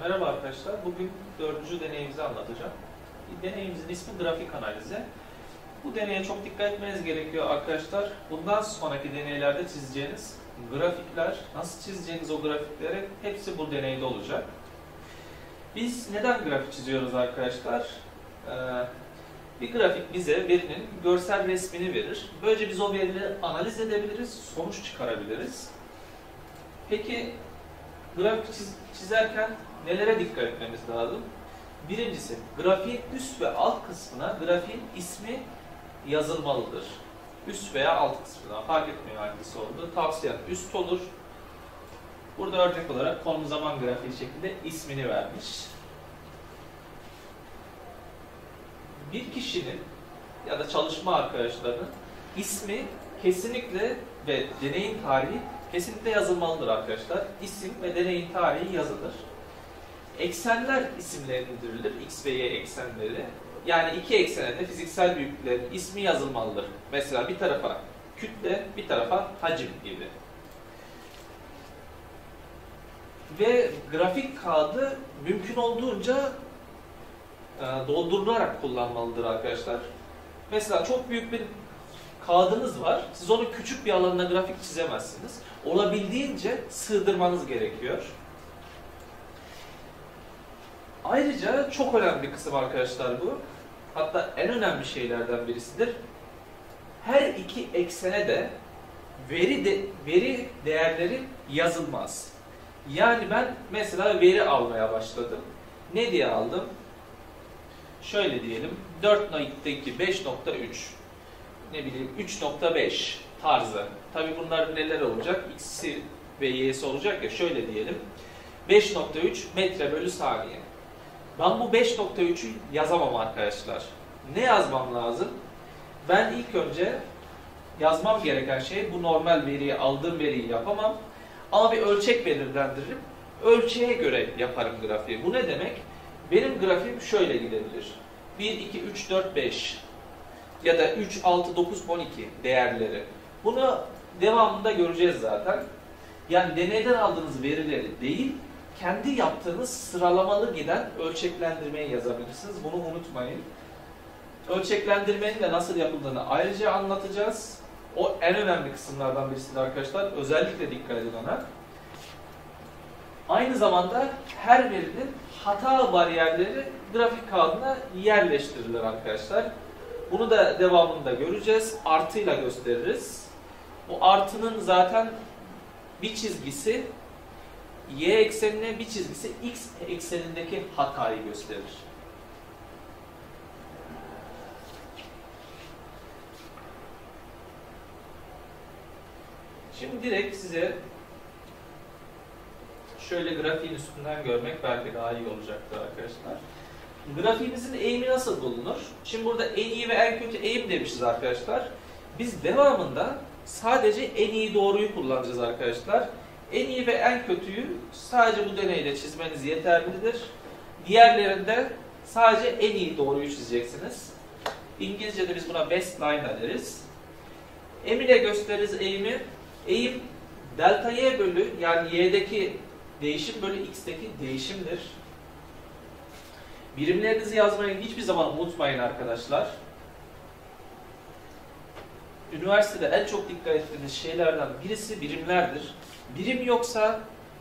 Merhaba arkadaşlar. Bugün dördüncü deneyimizi anlatacağım. Deneyimizin ismi grafik analizi. Bu deneye çok dikkat etmeniz gerekiyor arkadaşlar. Bundan sonraki deneylerde çizeceğiniz grafikler, nasıl çizeceğiniz o grafikleri hepsi bu deneyde olacak. Biz neden grafik çiziyoruz arkadaşlar? Ee, bir grafik bize verinin görsel resmini verir. Böylece biz o verileri analiz edebiliriz, sonuç çıkarabiliriz. Peki grafik çiz çizerken nelere dikkat etmemiz lazım? Birincisi, grafiğin üst ve alt kısmına grafiğin ismi yazılmalıdır. Üst veya alt kısmına fark etmiyor hangisi olduğu. Tavsiyem üst olur. Burada örnek olarak konum zaman grafiği şeklinde ismini vermiş. Bir kişinin ya da çalışma arkadaşlarının ismi kesinlikle ve deneyin tarihi kesinlikle yazılmalıdır arkadaşlar. İsim ve deneyin tarihi yazılır. Eksenler isimlendirilir. X ve Y eksenleri. Yani iki ekseninde fiziksel büyüklüklerin ismi yazılmalıdır. Mesela bir tarafa kütle, bir tarafa hacim gibi. Ve grafik kağıdı mümkün olduğunca e, doldurularak kullanmalıdır arkadaşlar. Mesela çok büyük bir kağıdınız var. Siz onu küçük bir alanına grafik çizemezsiniz. Olabildiğince sığdırmanız gerekiyor. Ayrıca çok önemli bir kısım arkadaşlar bu. Hatta en önemli şeylerden birisidir. Her iki eksene de veri de, veri değerleri yazılmaz. Yani ben mesela veri almaya başladım. Ne diye aldım? Şöyle diyelim. 4.2 5.3 ne bileyim 3.5 tarzı. Tabi bunlar neler olacak? X'i ve Y'si olacak ya şöyle diyelim. 5.3 metre bölü saniye. Ben bu 5.3'ü yazamam arkadaşlar. Ne yazmam lazım? Ben ilk önce yazmam gereken şey bu normal veriyi, aldığım veriyi yapamam. Ama bir ölçek belirlendiririm. Ölçeğe göre yaparım grafiği. Bu ne demek? Benim grafiğim şöyle gidebilir. 1, 2, 3, 4, 5 ya da 3, 6, 9, 12 değerleri. Bunu devamında göreceğiz zaten. Yani deneyden aldığınız verileri değil, kendi yaptığınız sıralamalı giden ölçeklendirmeyi yazabilirsiniz. Bunu unutmayın. Ölçeklendirmenin de nasıl yapıldığını ayrıca anlatacağız. O en önemli kısımlardan birisidir arkadaşlar. Özellikle dikkat edin ona. Aynı zamanda her verinin hata bariyerleri grafik kağıdına yerleştirilir arkadaşlar. Bunu da devamında göreceğiz. Artıyla gösteririz. Bu artının zaten bir çizgisi y eksenine bir çizgisi x eksenindeki hatayı gösterir. Şimdi direkt size şöyle grafiğin üstünden görmek belki daha iyi olacaktır arkadaşlar. Grafiğimizin eğimi nasıl bulunur? Şimdi burada en iyi ve en kötü eğim demişiz arkadaşlar. Biz devamında sadece en iyi doğruyu kullanacağız arkadaşlar. En iyi ve en kötüyü sadece bu deneyde çizmeniz yeterlidir. Diğerlerinde sadece en iyi doğruyu çizeceksiniz. İngilizce'de biz buna best line deriz. M ile gösteririz eğimi. Eğim delta y bölü yani y'deki değişim bölü x'teki değişimdir. Birimlerinizi yazmayı hiçbir zaman unutmayın arkadaşlar. Üniversitede en çok dikkat ettiğiniz şeylerden birisi birimlerdir. Birim yoksa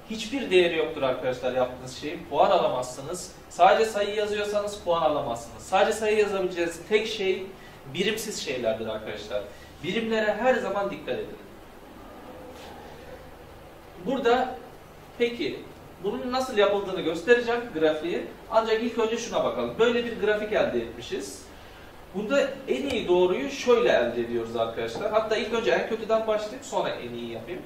hiçbir değeri yoktur arkadaşlar yaptığınız şeyin. Puan alamazsınız. Sadece sayı yazıyorsanız puan alamazsınız. Sadece sayı yazabileceğiniz tek şey birimsiz şeylerdir arkadaşlar. Birimlere her zaman dikkat edin. Burada peki bunun nasıl yapıldığını göstereceğim grafiği. Ancak ilk önce şuna bakalım. Böyle bir grafik elde etmişiz. Bunda en iyi doğruyu şöyle elde ediyoruz arkadaşlar. Hatta ilk önce en kötüden başlayıp sonra en iyi yapayım.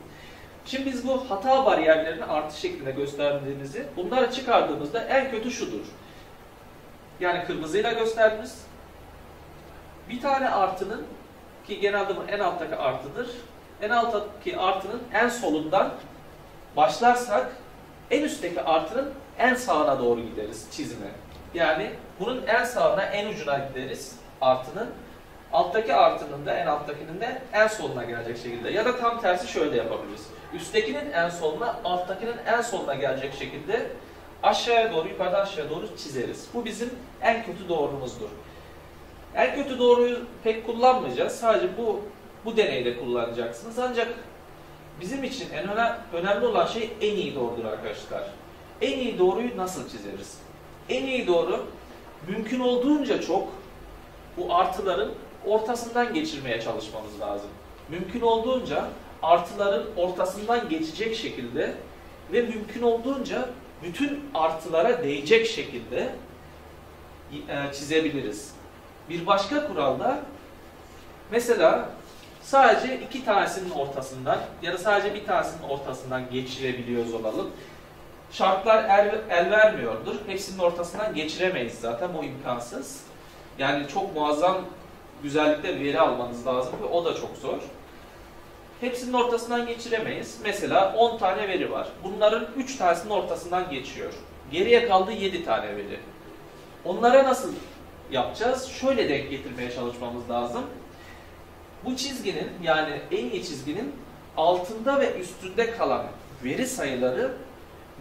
Şimdi biz bu hata bariyerlerini artı şeklinde gösterdiğimizi bunları çıkardığımızda en kötü şudur. Yani kırmızıyla gösterdiğimiz bir tane artının ki genelde bu en alttaki artıdır. En alttaki artının en solundan başlarsak en üstteki artının en sağına doğru gideriz çizime. Yani bunun en sağına en ucuna gideriz artının. Alttaki artının da en alttakinin de en soluna gelecek şekilde. Ya da tam tersi şöyle yapabiliriz. Üsttekinin en soluna, alttakinin en soluna gelecek şekilde aşağıya doğru, yukarıdan aşağıya doğru çizeriz. Bu bizim en kötü doğrumuzdur. En kötü doğruyu pek kullanmayacağız. Sadece bu bu deneyde kullanacaksınız. Ancak bizim için en önemli olan şey en iyi doğrudur arkadaşlar. En iyi doğruyu nasıl çizeriz? En iyi doğru mümkün olduğunca çok bu artıların ortasından geçirmeye çalışmamız lazım. Mümkün olduğunca artıların ortasından geçecek şekilde ve mümkün olduğunca bütün artılara değecek şekilde e, çizebiliriz. Bir başka kuralda mesela sadece iki tanesinin ortasından ya da sadece bir tanesinin ortasından geçirebiliyoruz olalım. Şartlar el, el vermiyordur. Hepsinin ortasından geçiremeyiz zaten. O imkansız. Yani çok muazzam güzellikte veri almanız lazım ve o da çok zor. Hepsinin ortasından geçiremeyiz. Mesela 10 tane veri var. Bunların 3 tanesinin ortasından geçiyor. Geriye kaldı 7 tane veri. Onlara nasıl yapacağız? Şöyle denk getirmeye çalışmamız lazım. Bu çizginin yani en iyi çizginin altında ve üstünde kalan veri sayıları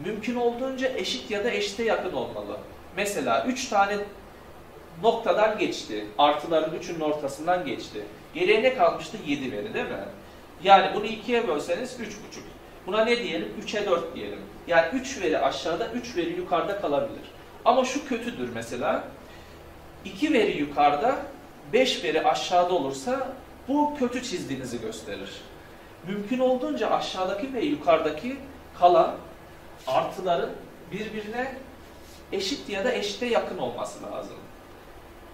mümkün olduğunca eşit ya da eşite yakın olmalı. Mesela 3 tane noktadan geçti. Artıların 3'ünün ortasından geçti. Geriye ne kalmıştı? 7 veri değil mi? Yani bunu 2'ye bölseniz 3,5. Buna ne diyelim? 3'e 4 diyelim. Yani 3 veri aşağıda, 3 veri yukarıda kalabilir. Ama şu kötüdür mesela. 2 veri yukarıda, 5 veri aşağıda olursa bu kötü çizdiğinizi gösterir. Mümkün olduğunca aşağıdaki ve yukarıdaki kalan artıların birbirine eşit ya da eşite yakın olması lazım.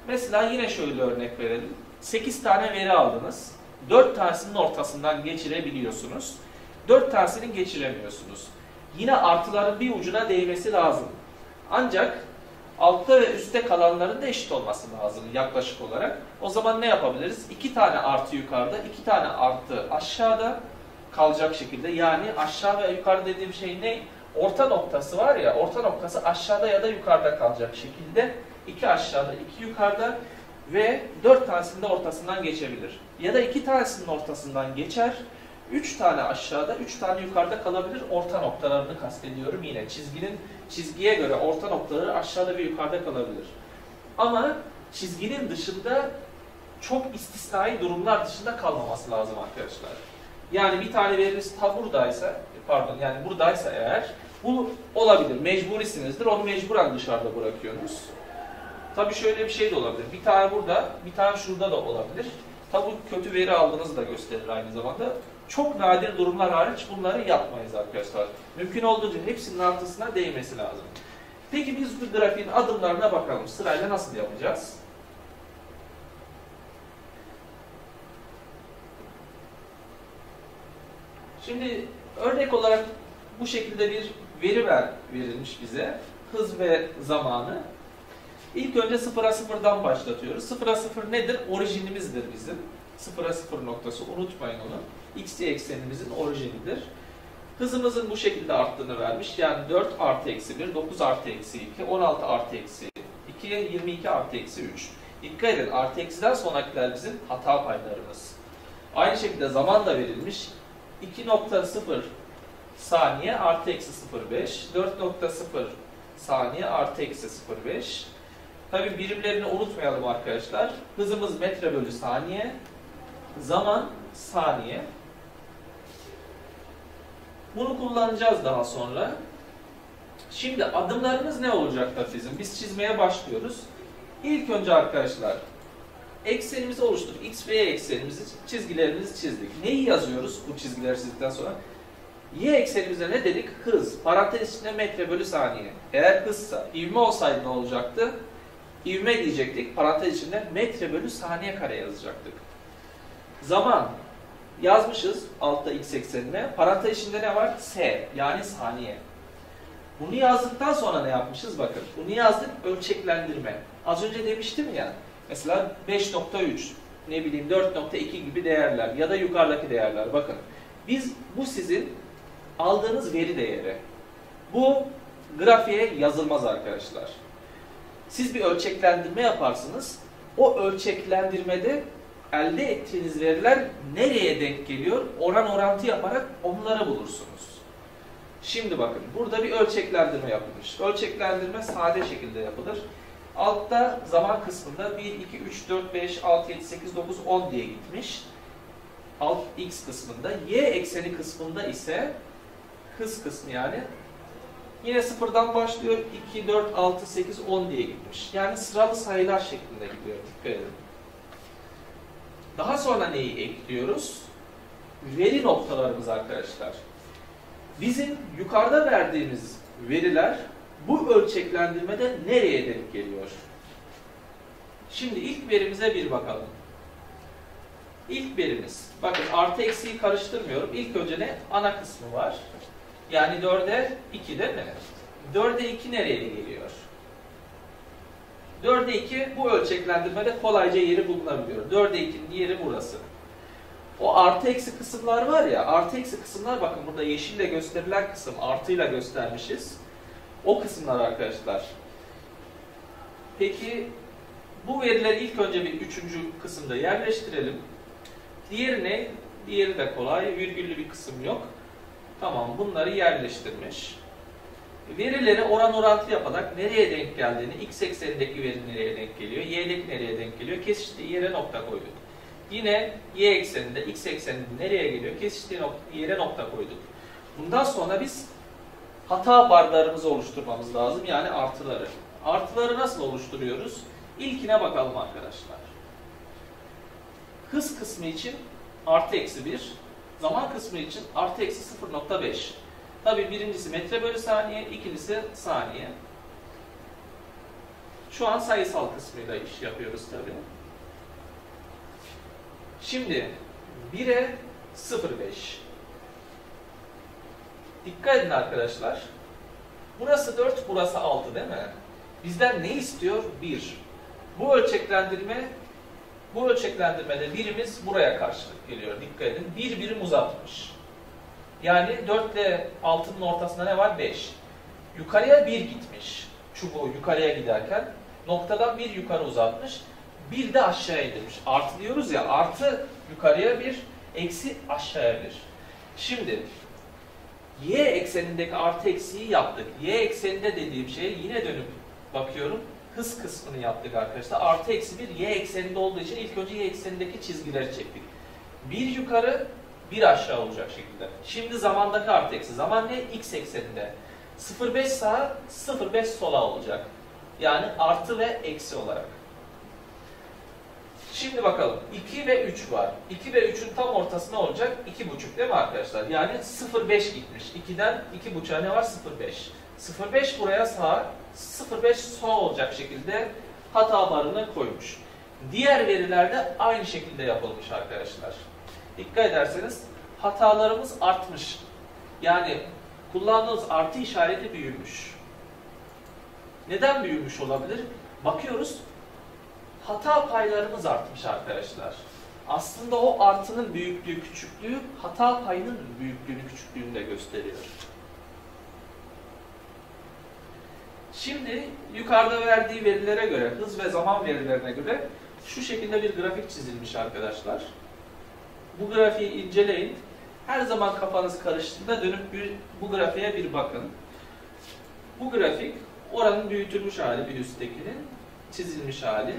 Mesela yine şöyle örnek verelim. 8 tane veri aldınız. 4 tanesinin ortasından geçirebiliyorsunuz. 4 tanesini geçiremiyorsunuz. Yine artıların bir ucuna değmesi lazım. Ancak altta ve üstte kalanların da eşit olması lazım yaklaşık olarak. O zaman ne yapabiliriz? 2 tane artı yukarıda, 2 tane artı aşağıda kalacak şekilde. Yani aşağı ve yukarı dediğim şey ne? Orta noktası var ya, orta noktası aşağıda ya da yukarıda kalacak şekilde. 2 aşağıda, 2 yukarıda ve 4 tanesinin de ortasından geçebilir. Ya da 2 tanesinin ortasından geçer, 3 tane aşağıda, 3 tane yukarıda kalabilir. Orta noktalarını kastediyorum yine. Çizginin çizgiye göre orta noktaları aşağıda ve yukarıda kalabilir. Ama çizginin dışında çok istisnai durumlar dışında kalmaması lazım arkadaşlar. Yani bir tane veriniz ta buradaysa, pardon yani buradaysa eğer bu olabilir. Mecburisinizdir. Onu mecburen dışarıda bırakıyorsunuz. Tabii şöyle bir şey de olabilir. Bir tane burada, bir tane şurada da olabilir. Tabii kötü veri aldığınızı da gösterir aynı zamanda. Çok nadir durumlar hariç bunları yapmayız arkadaşlar. Mümkün olduğunca hepsinin artısına değmesi lazım. Peki biz bu grafiğin adımlarına bakalım. Sırayla nasıl yapacağız? Şimdi örnek olarak bu şekilde bir veri ver, verilmiş bize. Hız ve zamanı. İlk önce sıfıra sıfırdan başlatıyoruz. Sıfıra sıfır nedir? Orijinimizdir bizim. Sıfıra sıfır noktası. Unutmayın onu. X, eksenimizin orijinidir. Hızımızın bu şekilde arttığını vermiş. Yani 4 artı eksi 1, 9 artı eksi 2, 16 artı eksi 2, 22 artı eksi 3. Dikkat edin artı eksiden sonrakiler bizim hata paylarımız. Aynı şekilde zaman da verilmiş. 2.0 saniye artı eksi 0.5, 4.0 saniye artı eksi 0.5. Tabi birimlerini unutmayalım arkadaşlar. Hızımız metre bölü saniye, zaman saniye. Bunu kullanacağız daha sonra. Şimdi adımlarımız ne olacak da bizim? Biz çizmeye başlıyoruz. İlk önce arkadaşlar eksenimizi oluşturduk. X ve Y eksenimizi, çizgilerimizi çizdik. Neyi yazıyoruz bu çizgileri çizdikten sonra? Y eksenimize ne dedik? Hız. Parantez içinde metre bölü saniye. Eğer hızsa, ivme olsaydı ne olacaktı? İvme diyecektik. Parantez içinde metre bölü saniye kare yazacaktık. Zaman. Yazmışız altta x eksenine. Parantez içinde ne var? S. Yani saniye. Bunu yazdıktan sonra ne yapmışız? Bakın. Bunu yazdık. Ölçeklendirme. Az önce demiştim ya. Mesela 5.3 ne bileyim 4.2 gibi değerler ya da yukarıdaki değerler. Bakın. Biz bu sizin aldığınız veri değeri. Bu grafiğe yazılmaz arkadaşlar. Siz bir ölçeklendirme yaparsınız. O ölçeklendirmede elde ettiğiniz veriler nereye denk geliyor? Oran orantı yaparak onları bulursunuz. Şimdi bakın burada bir ölçeklendirme yapılmış. Ölçeklendirme sade şekilde yapılır. Altta zaman kısmında 1, 2, 3, 4, 5, 6, 7, 8, 9, 10 diye gitmiş. Alt x kısmında. Y ekseni kısmında ise hız kısmı yani yine sıfırdan başlıyor. 2, 4, 6, 8, 10 diye gitmiş. Yani sıralı sayılar şeklinde gidiyor. Dikkat edin. Daha sonra neyi ekliyoruz? Veri noktalarımız arkadaşlar. Bizim yukarıda verdiğimiz veriler bu ölçeklendirmede nereye denk geliyor? Şimdi ilk verimize bir bakalım. İlk verimiz. Bakın artı eksiği karıştırmıyorum. İlk önce ne? Ana kısmı var. Yani 4'e 2 değil mi? 4'e 2 nereye geliyor? 4'e 2 bu ölçeklendirmede kolayca yeri bulunabiliyor. 4'e 2'nin yeri burası. O artı eksi kısımlar var ya, artı eksi kısımlar bakın burada yeşille gösterilen kısım, artıyla göstermişiz. O kısımlar arkadaşlar. Peki bu verileri ilk önce bir üçüncü kısımda yerleştirelim. Diğeri ne? Diğeri de kolay. Virgüllü bir kısım yok. Tamam bunları yerleştirmiş. Verileri oran orantı yaparak nereye denk geldiğini, x eksenindeki veri nereye denk geliyor, y'deki nereye denk geliyor, kesiştiği yere nokta koyduk. Yine y ekseninde, x ekseninde nereye geliyor, kesiştiği nokta, yere nokta koyduk. Bundan sonra biz hata barlarımızı oluşturmamız lazım. Yani artıları. Artıları nasıl oluşturuyoruz? İlkine bakalım arkadaşlar. Hız kısmı için artı eksi 1. Zaman kısmı için artı eksi 0.5. Tabi birincisi metre bölü saniye, ikincisi saniye. Şu an sayısal kısmıyla iş yapıyoruz tabi. Şimdi 1'e 0.5. Dikkat edin arkadaşlar. Burası 4, burası 6 değil mi? Bizden ne istiyor? 1. Bu ölçeklendirme bu ölçeklendirmede birimiz buraya karşılık geliyor. Dikkat edin. Bir birim uzatmış. Yani 4 ile 6'nın ortasında ne var? 5. Yukarıya 1 gitmiş. Çubuğu yukarıya giderken noktadan bir yukarı uzatmış. Bir de aşağıya indirmiş. Artı diyoruz ya artı yukarıya bir, eksi aşağıya bir. Şimdi y eksenindeki artı eksiği yaptık. Y ekseninde dediğim şey yine dönüp bakıyorum. Hız kısmını yaptık arkadaşlar. Artı eksi bir y ekseninde olduğu için ilk önce y eksenindeki çizgileri çektik. Bir yukarı bir aşağı olacak şekilde. Şimdi zamandaki artı eksi. Zaman ne? X ekseninde. 0,5 sağa 0,5 sola olacak. Yani artı ve eksi olarak. Şimdi bakalım. 2 ve 3 var. 2 ve 3'ün tam ortasına olacak 2,5 değil mi arkadaşlar? Yani 0,5 gitmiş. 2'den 2,5'a ne var? 0,5. 0,5 buraya sağ, 0,5 sol olacak şekilde hata barını koymuş. Diğer verilerde aynı şekilde yapılmış arkadaşlar. Dikkat ederseniz hatalarımız artmış. Yani kullandığımız artı işareti büyümüş. Neden büyümüş olabilir? Bakıyoruz hata paylarımız artmış arkadaşlar. Aslında o artının büyüklüğü, küçüklüğü hata payının büyüklüğünü, küçüklüğünü de gösteriyor. Şimdi yukarıda verdiği verilere göre, hız ve zaman verilerine göre şu şekilde bir grafik çizilmiş arkadaşlar. Bu grafiği inceleyin. Her zaman kafanız karıştığında dönüp bir, bu grafiğe bir bakın. Bu grafik oranın büyütülmüş hali bir üsttekinin çizilmiş hali.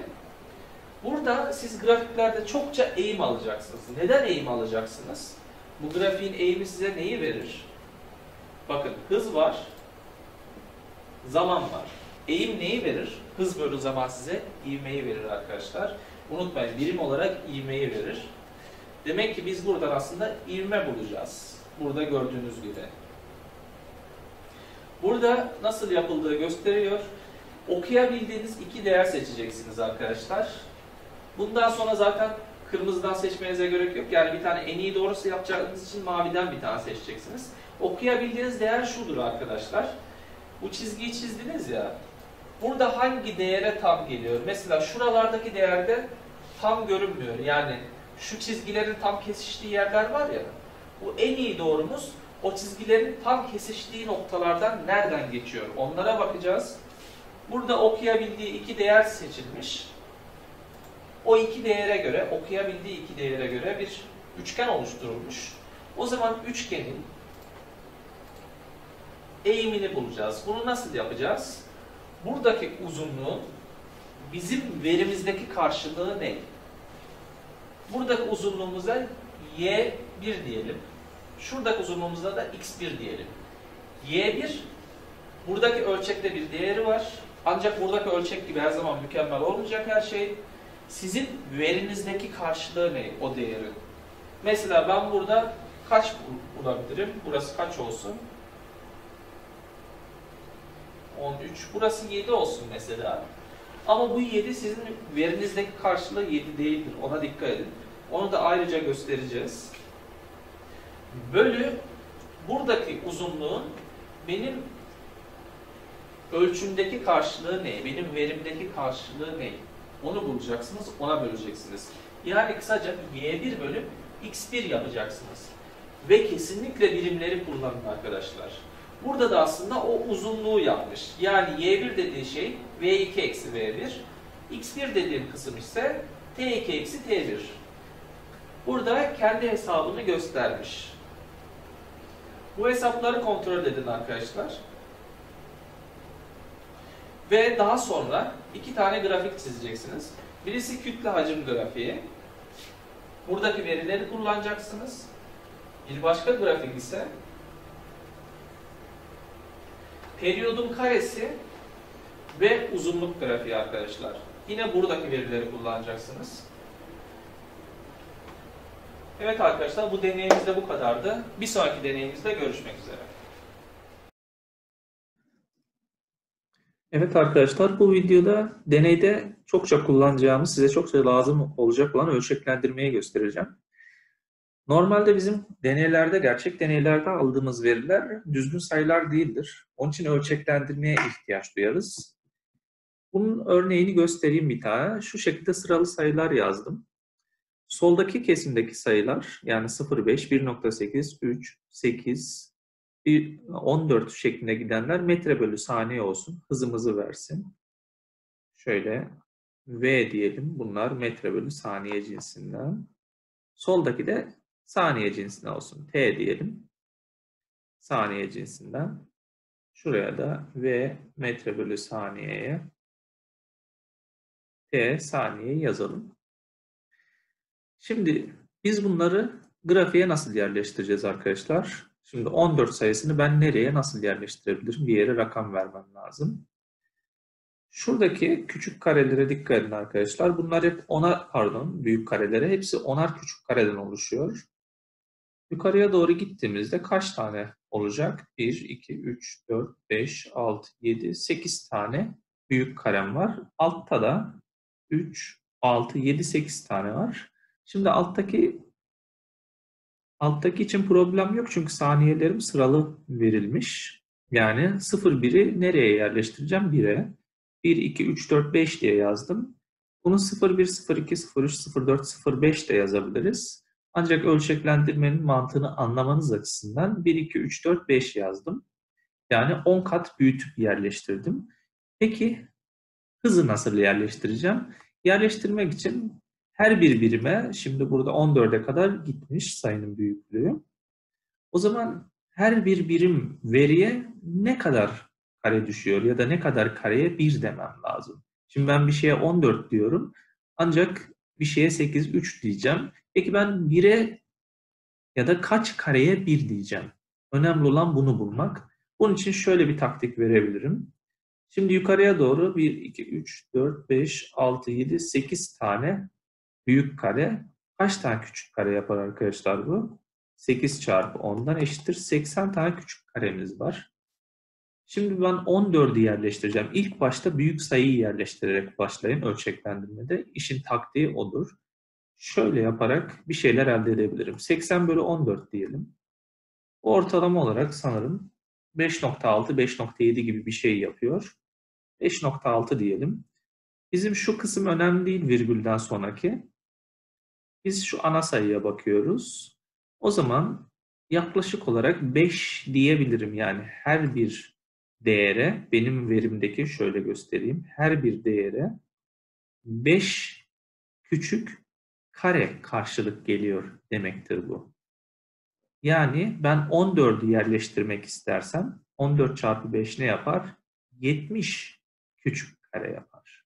Burada siz grafiklerde çokça eğim alacaksınız. Neden eğim alacaksınız? Bu grafiğin eğimi size neyi verir? Bakın hız var, zaman var. Eğim neyi verir? Hız bölü zaman size ivmeyi verir arkadaşlar. Unutmayın birim olarak ivmeyi verir. Demek ki biz buradan aslında ivme bulacağız. Burada gördüğünüz gibi. Burada nasıl yapıldığı gösteriyor. Okuyabildiğiniz iki değer seçeceksiniz arkadaşlar. Bundan sonra zaten kırmızıdan seçmenize gerek yok. Yani bir tane en iyi doğrusu yapacağınız için maviden bir tane seçeceksiniz. Okuyabildiğiniz değer şudur arkadaşlar. Bu çizgiyi çizdiniz ya. Burada hangi değere tam geliyor? Mesela şuralardaki değerde tam görünmüyor. Yani şu çizgilerin tam kesiştiği yerler var ya. Bu en iyi doğrumuz o çizgilerin tam kesiştiği noktalardan nereden geçiyor? Onlara bakacağız. Burada okuyabildiği iki değer seçilmiş. O iki değere göre, okuyabildiği iki değere göre bir üçgen oluşturulmuş. O zaman üçgenin eğimini bulacağız. Bunu nasıl yapacağız? Buradaki uzunluğun bizim verimizdeki karşılığı ne? Buradaki uzunluğumuza y1 diyelim. Şuradaki uzunluğumuzda da x1 diyelim. y1 buradaki ölçekte bir değeri var. Ancak buradaki ölçek gibi her zaman mükemmel olmayacak her şey. Sizin verinizdeki karşılığı ne o değerin? Mesela ben burada kaç bulabilirim? Burası kaç olsun? 13. Burası 7 olsun mesela. Ama bu 7 sizin verinizdeki karşılığı 7 değildir. Ona dikkat edin. Onu da ayrıca göstereceğiz. Bölü buradaki uzunluğun benim ölçümdeki karşılığı ne? Benim verimdeki karşılığı ne? Onu bulacaksınız, ona böleceksiniz. Yani kısaca y1 bölü x1 yapacaksınız. Ve kesinlikle birimleri kullanın arkadaşlar. Burada da aslında o uzunluğu yanlış. Yani y1 dediği şey v2 eksi v1. x1 dediğim kısım ise t2 eksi t1. Burada kendi hesabını göstermiş. Bu hesapları kontrol edin arkadaşlar. Ve daha sonra iki tane grafik çizeceksiniz. Birisi kütle hacim grafiği. Buradaki verileri kullanacaksınız. Bir başka grafik ise periyodun karesi ve uzunluk grafiği arkadaşlar. Yine buradaki verileri kullanacaksınız. Evet arkadaşlar bu deneyimiz de bu kadardı. Bir sonraki deneyimizde görüşmek üzere. Evet arkadaşlar bu videoda deneyde çokça kullanacağımız, size çokça lazım olacak olan ölçeklendirmeyi göstereceğim. Normalde bizim deneylerde, gerçek deneylerde aldığımız veriler düzgün sayılar değildir. Onun için ölçeklendirmeye ihtiyaç duyarız. Bunun örneğini göstereyim bir tane. Şu şekilde sıralı sayılar yazdım. Soldaki kesimdeki sayılar yani 0,5, 1.8, 3, 8, 14 şeklinde gidenler metre bölü saniye olsun. Hızımızı versin. Şöyle V diyelim. Bunlar metre bölü saniye cinsinden. Soldaki de saniye cinsinden olsun. T diyelim. Saniye cinsinden. Şuraya da V metre bölü saniyeye T saniye yazalım. Şimdi biz bunları grafiğe nasıl yerleştireceğiz arkadaşlar? Şimdi 14 sayısını ben nereye nasıl yerleştirebilirim? Bir yere rakam vermem lazım. Şuradaki küçük karelere dikkat edin arkadaşlar. Bunlar hep ona pardon büyük karelere hepsi onar küçük kareden oluşuyor. Yukarıya doğru gittiğimizde kaç tane olacak? 1, 2, 3, 4, 5, 6, 7, 8 tane büyük karem var. Altta da 3, 6, 7, 8 tane var. Şimdi alttaki alttaki için problem yok çünkü saniyelerim sıralı verilmiş. Yani 0, 1'i nereye yerleştireceğim? 1'e. 1, 2, 3, 4, 5 diye yazdım. Bunu 0, 1, 0, 2, 0, 3, 0, 4, 0, 5 de yazabiliriz. Ancak ölçeklendirmenin mantığını anlamanız açısından 1, 2, 3, 4, 5 yazdım. Yani 10 kat büyütüp yerleştirdim. Peki hızı nasıl yerleştireceğim? Yerleştirmek için her bir birime, şimdi burada 14'e kadar gitmiş sayının büyüklüğü. O zaman her bir birim veriye ne kadar kare düşüyor ya da ne kadar kareye 1 demem lazım. Şimdi ben bir şeye 14 diyorum ancak bir şeye 8, 3 diyeceğim. Peki ben 1'e ya da kaç kareye 1 diyeceğim. Önemli olan bunu bulmak. Bunun için şöyle bir taktik verebilirim. Şimdi yukarıya doğru 1, 2, 3, 4, 5, 6, 7, 8 tane büyük kare. Kaç tane küçük kare yapar arkadaşlar bu? 8 çarpı 10'dan eşittir. 80 tane küçük karemiz var. Şimdi ben 14'ü yerleştireceğim. İlk başta büyük sayıyı yerleştirerek başlayın ölçeklendirmede. İşin taktiği odur. Şöyle yaparak bir şeyler elde edebilirim. 80 bölü 14 diyelim. Ortalama olarak sanırım 5.6, 5.7 gibi bir şey yapıyor. 5.6 diyelim. Bizim şu kısım önemli değil virgülden sonraki. Biz şu ana sayıya bakıyoruz. O zaman yaklaşık olarak 5 diyebilirim. Yani her bir değere, benim verimdeki şöyle göstereyim. Her bir değere 5 küçük kare karşılık geliyor demektir bu. Yani ben 14'ü yerleştirmek istersem 14 çarpı 5 ne yapar? 70 küçük kare yapar.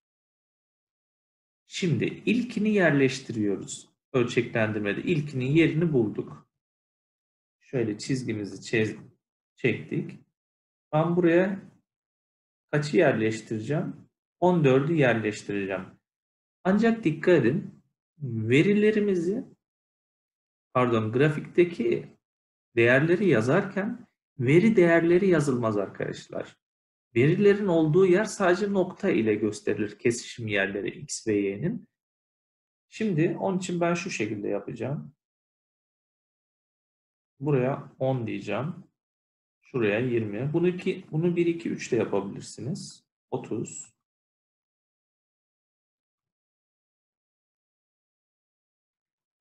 Şimdi ilkini yerleştiriyoruz. Ölçeklendirmede ilkinin yerini bulduk. Şöyle çizgimizi çektik. Ben buraya kaçı yerleştireceğim? 14'ü yerleştireceğim. Ancak dikkat edin. Verilerimizi pardon grafikteki değerleri yazarken veri değerleri yazılmaz arkadaşlar. Verilerin olduğu yer sadece nokta ile gösterilir kesişim yerleri x ve y'nin. Şimdi onun için ben şu şekilde yapacağım. Buraya 10 diyeceğim. Şuraya 20. Bunu, iki, bunu 1, 2, 3 de yapabilirsiniz. 30.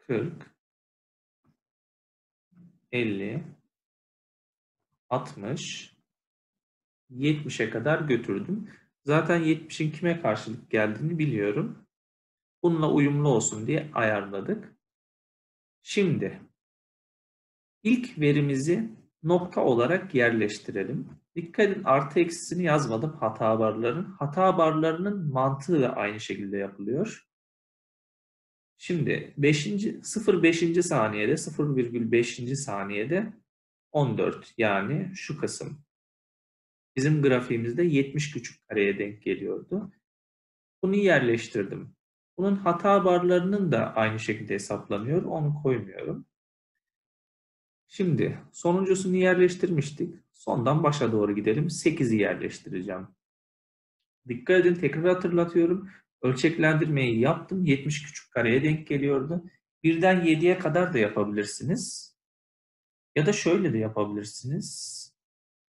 40. 50. 60. 70'e kadar götürdüm. Zaten 70'in kime karşılık geldiğini biliyorum. Bununla uyumlu olsun diye ayarladık. Şimdi ilk verimizi nokta olarak yerleştirelim. Dikkat edin artı eksisini yazmadım hata barların. Hata barlarının mantığı da aynı şekilde yapılıyor. Şimdi 5. 0,5. saniyede 0,5. saniyede 14 yani şu kısım. Bizim grafiğimizde 70 küçük kareye denk geliyordu. Bunu yerleştirdim. Bunun hata barlarının da aynı şekilde hesaplanıyor. Onu koymuyorum. Şimdi sonuncusunu yerleştirmiştik. Sondan başa doğru gidelim. 8'i yerleştireceğim. Dikkat edin tekrar hatırlatıyorum. Ölçeklendirmeyi yaptım. 70 küçük kareye denk geliyordu. Birden 7'ye kadar da yapabilirsiniz. Ya da şöyle de yapabilirsiniz.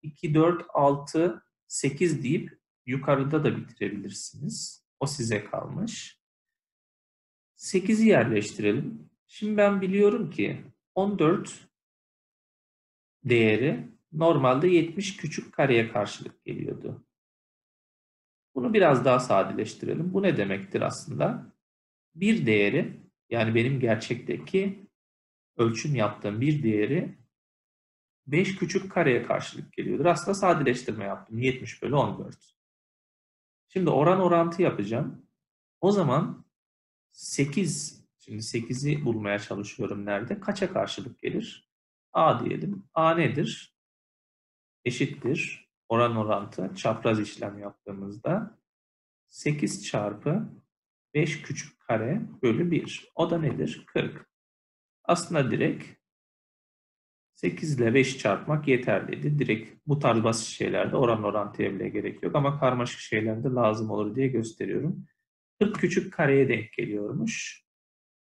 2, 4, 6, 8 deyip yukarıda da bitirebilirsiniz. O size kalmış. 8'i yerleştirelim. Şimdi ben biliyorum ki 14 değeri normalde 70 küçük kareye karşılık geliyordu. Bunu biraz daha sadeleştirelim. Bu ne demektir aslında? Bir değeri yani benim gerçekteki ölçüm yaptığım bir değeri 5 küçük kareye karşılık geliyordur. Aslında sadeleştirme yaptım. 70 bölü 14. Şimdi oran orantı yapacağım. O zaman 8, şimdi 8'i bulmaya çalışıyorum nerede? Kaça karşılık gelir? A diyelim. A nedir? Eşittir. Oran orantı çapraz işlem yaptığımızda 8 çarpı 5 küçük kare bölü 1. O da nedir? 40. Aslında direkt 8 ile 5 çarpmak yeterliydi. Direkt bu tarz basit şeylerde oran orantıya bile gerek yok ama karmaşık şeylerde lazım olur diye gösteriyorum. 40 küçük kareye denk geliyormuş.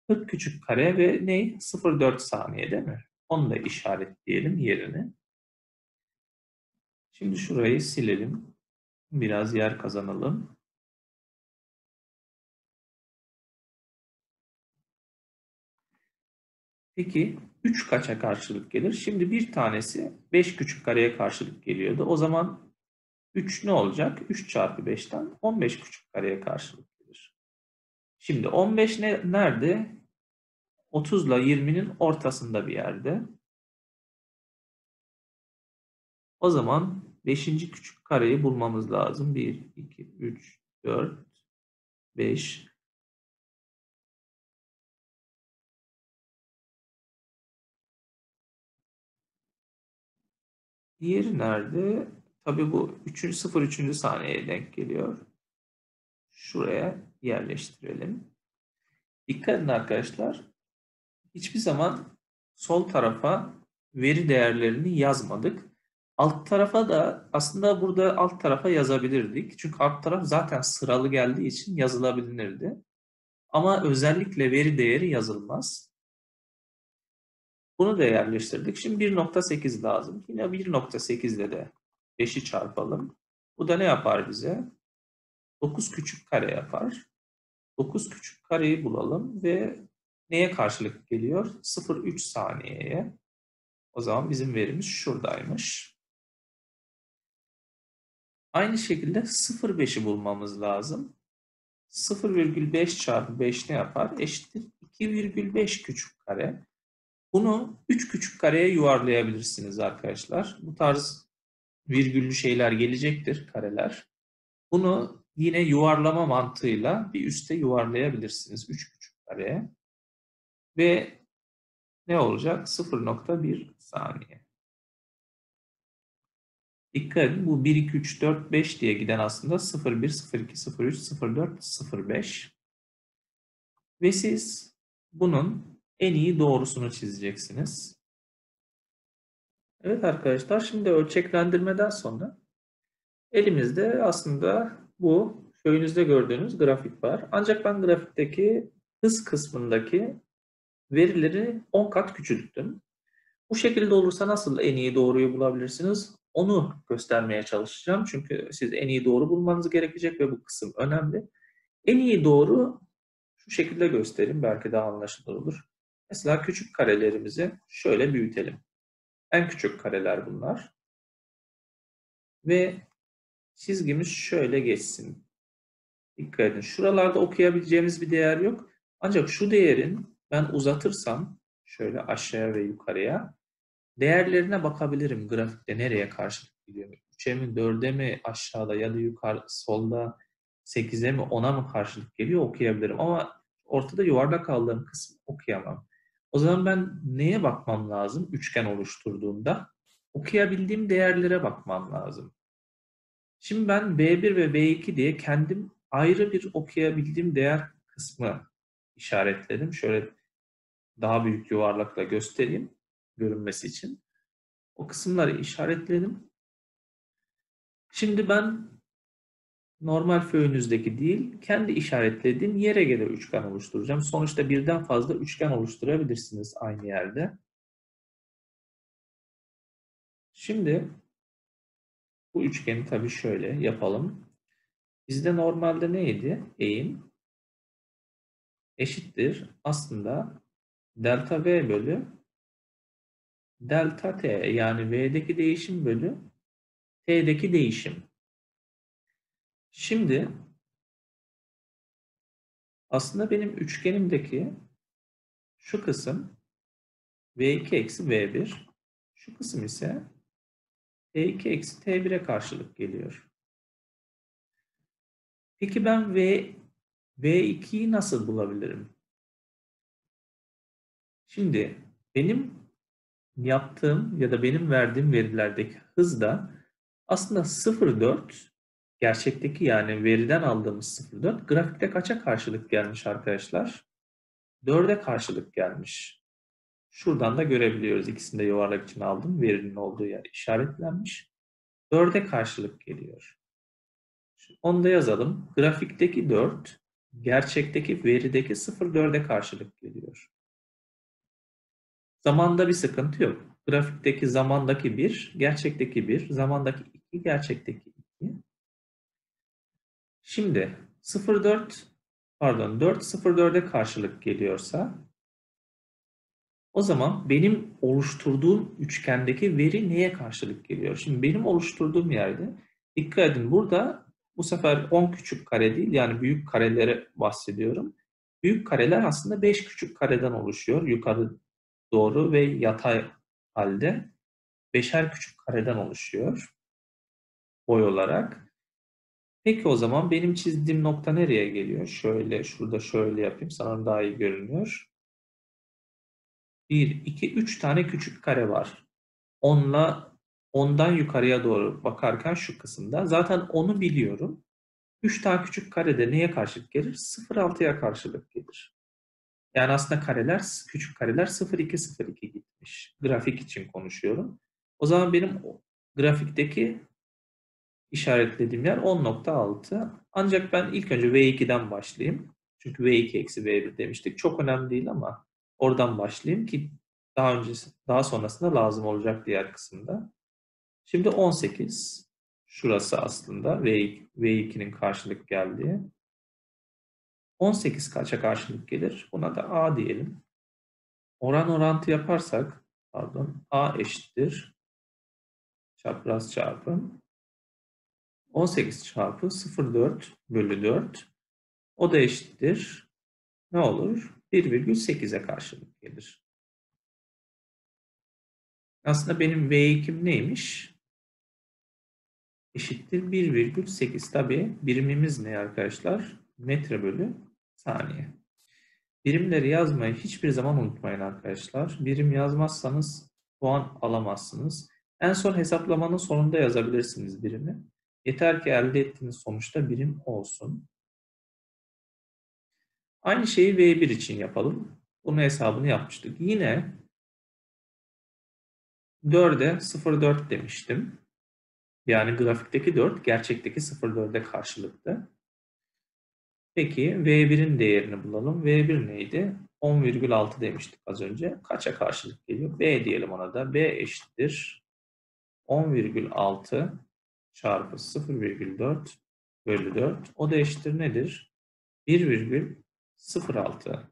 40 küçük kare ve ne? 0,4 saniye değil mi? Onu da işaretleyelim yerini. Şimdi şurayı silelim. Biraz yer kazanalım. Peki 3 kaça karşılık gelir? Şimdi bir tanesi 5 küçük kareye karşılık geliyordu. O zaman 3 ne olacak? 3 çarpı 5'ten 15 küçük kareye karşılık gelir. Şimdi 15 ne, nerede? 30 ile 20'nin ortasında bir yerde. O zaman 5. küçük kareyi bulmamız lazım. 1, 2, 3, 4, 5. Diğeri nerede? Tabii bu 3. 0 3. saniyeye denk geliyor. Şuraya yerleştirelim. Dikkat edin arkadaşlar. Hiçbir zaman sol tarafa veri değerlerini yazmadık. Alt tarafa da aslında burada alt tarafa yazabilirdik. Çünkü alt taraf zaten sıralı geldiği için yazılabilirdi. Ama özellikle veri değeri yazılmaz. Bunu da yerleştirdik. Şimdi 1.8 lazım. Yine 1.8 ile de 5'i çarpalım. Bu da ne yapar bize? 9 küçük kare yapar. 9 küçük kareyi bulalım ve neye karşılık geliyor? 0,3 saniyeye. O zaman bizim verimiz şuradaymış. Aynı şekilde 0,5'i bulmamız lazım. 0,5 çarpı 5 ne yapar? Eşittir 2,5 küçük kare. Bunu 3 küçük kareye yuvarlayabilirsiniz arkadaşlar. Bu tarz virgüllü şeyler gelecektir, kareler. Bunu yine yuvarlama mantığıyla bir üste yuvarlayabilirsiniz 3 küçük kareye. Ve ne olacak? 0.1 saniye. Dikkat edin bu 1, 2, 3, 4, 5 diye giden aslında 0, 1, 0, 2, 0, 3, 0, 4, 0, 5. Ve siz bunun en iyi doğrusunu çizeceksiniz. Evet arkadaşlar şimdi ölçeklendirmeden sonra elimizde aslında bu şu önünüzde gördüğünüz grafik var. Ancak ben grafikteki hız kısmındaki verileri 10 kat küçülttüm. Bu şekilde olursa nasıl en iyi doğruyu bulabilirsiniz? Onu göstermeye çalışacağım. Çünkü siz en iyi doğru bulmanız gerekecek ve bu kısım önemli. En iyi doğru şu şekilde göstereyim. Belki daha anlaşılır olur. Mesela küçük karelerimizi şöyle büyütelim. En küçük kareler bunlar. Ve çizgimiz şöyle geçsin. Dikkat edin. Şuralarda okuyabileceğimiz bir değer yok. Ancak şu değerin ben uzatırsam şöyle aşağıya ve yukarıya değerlerine bakabilirim grafikte nereye karşılık gidiyor. 3'e mi 4'e mi aşağıda ya da yukarı solda 8'e mi 10'a mı karşılık geliyor okuyabilirim. Ama ortada yuvarlak kaldığım kısmı okuyamam. O zaman ben neye bakmam lazım üçgen oluşturduğumda? Okuyabildiğim değerlere bakmam lazım. Şimdi ben B1 ve B2 diye kendim ayrı bir okuyabildiğim değer kısmı işaretledim. Şöyle daha büyük yuvarlakla göstereyim görünmesi için. O kısımları işaretledim. Şimdi ben normal föyünüzdeki değil, kendi işaretlediğim yere göre üçgen oluşturacağım. Sonuçta birden fazla üçgen oluşturabilirsiniz aynı yerde. Şimdi bu üçgeni tabii şöyle yapalım. Bizde normalde neydi? Eğim eşittir. Aslında delta V bölü delta T yani V'deki değişim bölü T'deki değişim. Şimdi aslında benim üçgenimdeki şu kısım V2 eksi V1 şu kısım ise T2 eksi T1'e karşılık geliyor. Peki ben V, V2'yi nasıl bulabilirim? Şimdi benim yaptığım ya da benim verdiğim verilerdeki hız da aslında 0.4 gerçekteki yani veriden aldığımız 0.4 grafikte kaça karşılık gelmiş arkadaşlar? 4'e karşılık gelmiş. Şuradan da görebiliyoruz. İkisini de yuvarlak için aldım. Verinin olduğu yer işaretlenmiş. 4'e karşılık geliyor. Onu da yazalım. Grafikteki 4, gerçekteki verideki 0,4'e karşılık geliyor. Zamanda bir sıkıntı yok. Grafikteki zamandaki 1, gerçekteki 1, zamandaki 2, gerçekteki 2. Şimdi 0,4 pardon 4 0,4'e karşılık geliyorsa o zaman benim oluşturduğum üçgendeki veri neye karşılık geliyor? Şimdi benim oluşturduğum yerde dikkat edin burada bu sefer 10 küçük kare değil yani büyük karelere bahsediyorum. Büyük kareler aslında 5 küçük kareden oluşuyor yukarı doğru ve yatay halde. Beşer küçük kareden oluşuyor boy olarak. Peki o zaman benim çizdiğim nokta nereye geliyor? Şöyle, şurada şöyle yapayım. Sanırım daha iyi görünüyor. 1, 2, 3 tane küçük kare var. Onla ondan yukarıya doğru bakarken şu kısımda. Zaten onu biliyorum. 3 tane küçük karede neye karşılık gelir? 0,6'ya karşılık gelir. Yani aslında kareler, küçük kareler 0,2, 0,2 gitmiş. Grafik için konuşuyorum. O zaman benim grafikteki işaretlediğim yer 10.6. Ancak ben ilk önce V2'den başlayayım. Çünkü V2 eksi V1 demiştik. Çok önemli değil ama oradan başlayayım ki daha öncesi, daha sonrasında lazım olacak diğer kısımda. Şimdi 18. Şurası aslında V, V2'nin karşılık geldiği. 18 kaça karşılık gelir? Buna da A diyelim. Oran orantı yaparsak pardon A eşittir çapraz çarpım 18 çarpı 0,4 bölü 4 o da eşittir ne olur? 1,8'e karşılık gelir. Aslında benim V2'm neymiş? eşittir 1,8. Tabi birimimiz ne arkadaşlar? Metre bölü saniye. Birimleri yazmayı hiçbir zaman unutmayın arkadaşlar. Birim yazmazsanız puan alamazsınız. En son hesaplamanın sonunda yazabilirsiniz birimi. Yeter ki elde ettiğiniz sonuçta birim olsun. Aynı şeyi V1 için yapalım. Bunun hesabını yapmıştık. Yine 4'e 0,4 demiştim. Yani grafikteki 4 gerçekteki 0,4'e karşılıktı. Peki V1'in değerini bulalım. V1 neydi? 10,6 demiştik az önce. Kaça karşılık geliyor? B diyelim ona da. B eşittir 10,6 çarpı 0,4 bölü 4. O da eşittir nedir? 1,06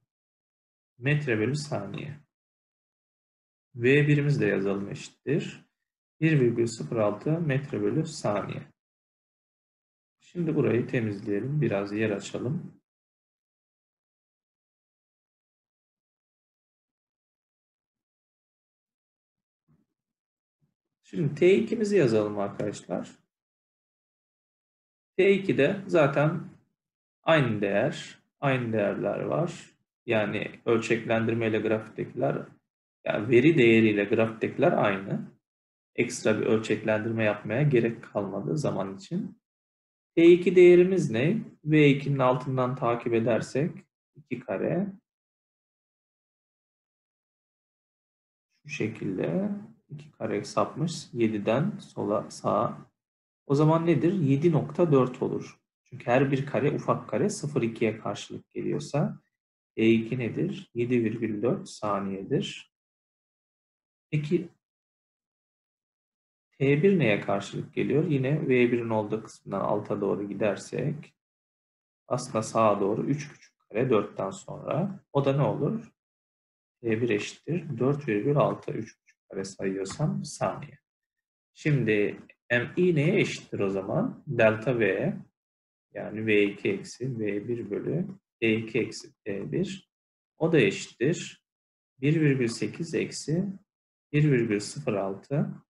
metre bölü saniye. V birimiz de yazalım eşittir. 1,06 metre bölü saniye. Şimdi burayı temizleyelim. Biraz yer açalım. Şimdi T2'mizi yazalım arkadaşlar. T2'de zaten aynı değer, aynı değerler var. Yani ölçeklendirme ile grafiktekiler, yani veri değeriyle grafiktekiler aynı. Ekstra bir ölçeklendirme yapmaya gerek kalmadı zaman için. T2 değerimiz ne? V2'nin altından takip edersek 2 kare şu şekilde 2 kare sapmış 7'den sola sağa. O zaman nedir? 7.4 olur. Çünkü her bir kare ufak kare 0,2'ye karşılık geliyorsa E2 nedir? 7,4 saniyedir. Peki T1 neye karşılık geliyor? Yine V1'in olduğu kısmından alta doğru gidersek aslında sağa doğru 3 küçük kare 4'ten sonra o da ne olur? T1 eşittir 4,6 3 küçük kare sayıyorsam saniye. Şimdi MI neye eşittir o zaman? Delta V yani V2 eksi V1 bölü T2 eksi T1 o da eşittir 1,8 eksi 1,06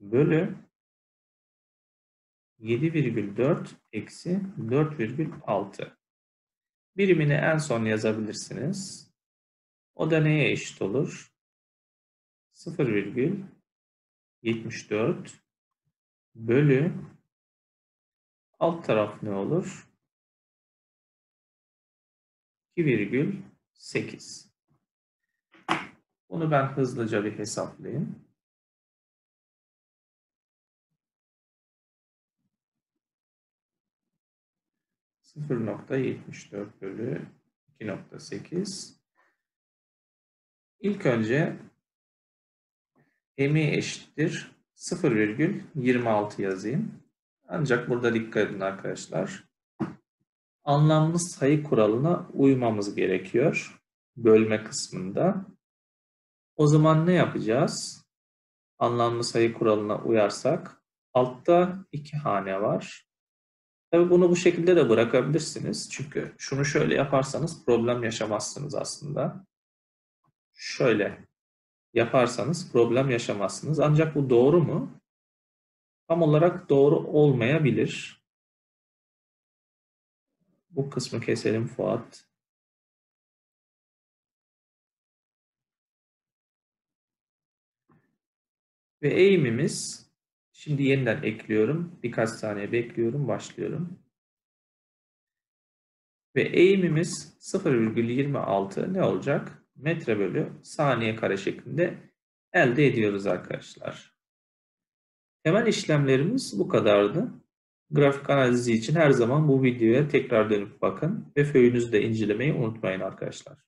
bölü 7,4 eksi 4,6. Birimini en son yazabilirsiniz. O da neye eşit olur? 0,74 bölü alt taraf ne olur? 2,8. Bunu ben hızlıca bir hesaplayayım. 0.74 bölü 2.8 İlk önce emi eşittir 0,26 yazayım. Ancak burada dikkat edin arkadaşlar. Anlamlı sayı kuralına uymamız gerekiyor. Bölme kısmında. O zaman ne yapacağız? Anlamlı sayı kuralına uyarsak altta iki hane var. Tabii bunu bu şekilde de bırakabilirsiniz. Çünkü şunu şöyle yaparsanız problem yaşamazsınız aslında. Şöyle yaparsanız problem yaşamazsınız. Ancak bu doğru mu? Tam olarak doğru olmayabilir. Bu kısmı keselim Fuat. Ve eğimimiz Şimdi yeniden ekliyorum. Birkaç saniye bekliyorum. Başlıyorum. Ve eğimimiz 0,26 ne olacak? Metre bölü saniye kare şeklinde elde ediyoruz arkadaşlar. Temel işlemlerimiz bu kadardı. Grafik analizi için her zaman bu videoya tekrar dönüp bakın ve föyünüzü de incelemeyi unutmayın arkadaşlar.